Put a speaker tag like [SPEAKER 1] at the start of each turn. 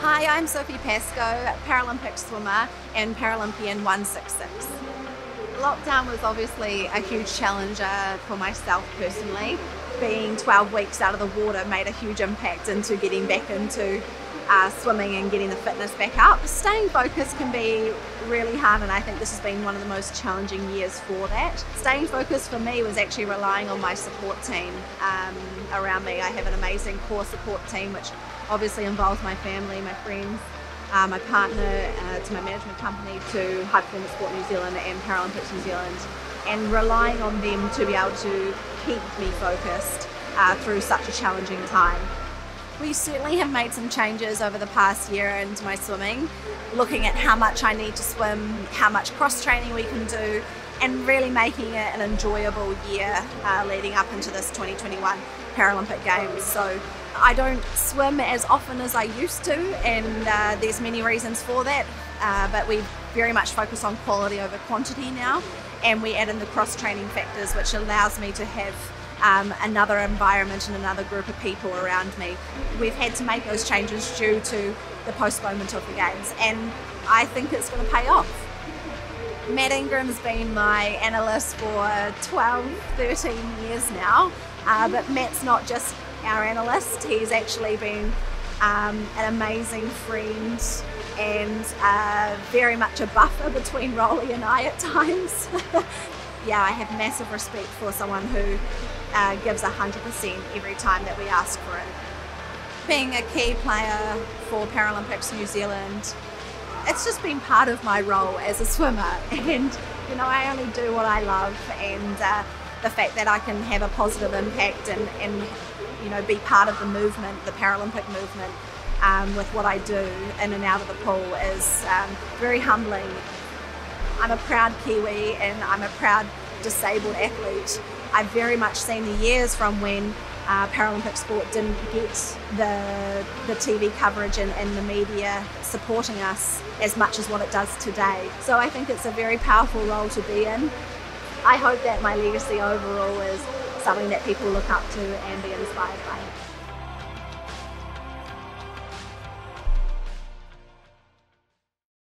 [SPEAKER 1] Hi, I'm Sophie Pascoe, Paralympic swimmer and Paralympian 166. Lockdown was obviously a huge challenge for myself personally. Being 12 weeks out of the water made a huge impact into getting back into uh, swimming and getting the fitness back up. Staying focused can be really hard, and I think this has been one of the most challenging years for that. Staying focused for me was actually relying on my support team um, around me. I have an amazing core support team, which obviously involves my family, my friends, uh, my partner, uh, to my management company, to High Performance Sport New Zealand and Paralympics New Zealand, and relying on them to be able to keep me focused uh, through such a challenging time. We certainly have made some changes over the past year into my swimming, looking at how much I need to swim, how much cross training we can do, and really making it an enjoyable year uh, leading up into this 2021 Paralympic Games. So I don't swim as often as I used to, and uh, there's many reasons for that. Uh, but we very much focus on quality over quantity now, and we add in the cross training factors, which allows me to have um, another environment and another group of people around me. We've had to make those changes due to the postponement of the games, and I think it's going to pay off. Matt Ingram's been my analyst for 12, 13 years now, uh, but Matt's not just our analyst, he's actually been um, an amazing friend and uh, very much a buffer between Roly and I at times. yeah, I have massive respect for someone who uh, gives 100% every time that we ask for it. Being a key player for Paralympics New Zealand, it's just been part of my role as a swimmer and you know I only do what I love and uh, the fact that I can have a positive impact and, and you know be part of the movement, the Paralympic movement um, with what I do in and out of the pool is um, very humbling. I'm a proud Kiwi and I'm a proud disabled athlete. I've very much seen the years from when uh, Paralympic sport didn't get the, the TV coverage and, and the media supporting us as much as what it does today. So I think it's a very powerful role to be in. I hope that my legacy overall is something that people look up to and be inspired by.